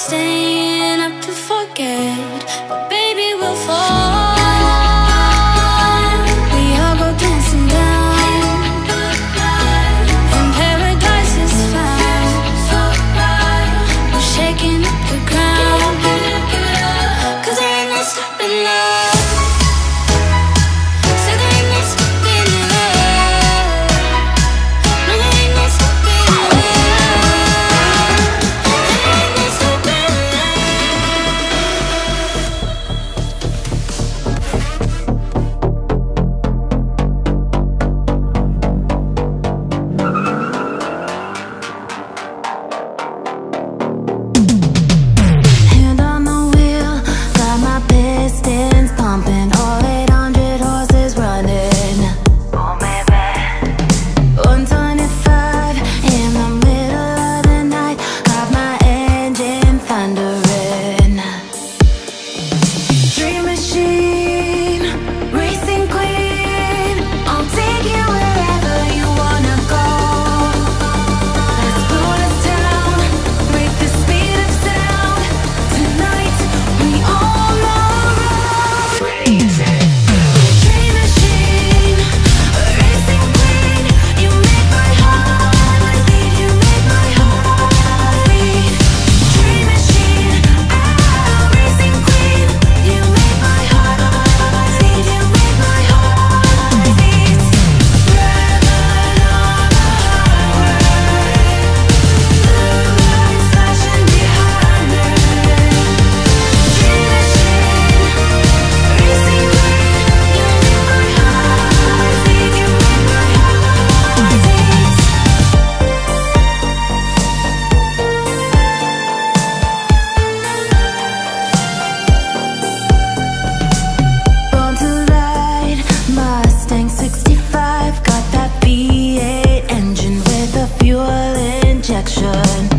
staying up to forget. satisfaction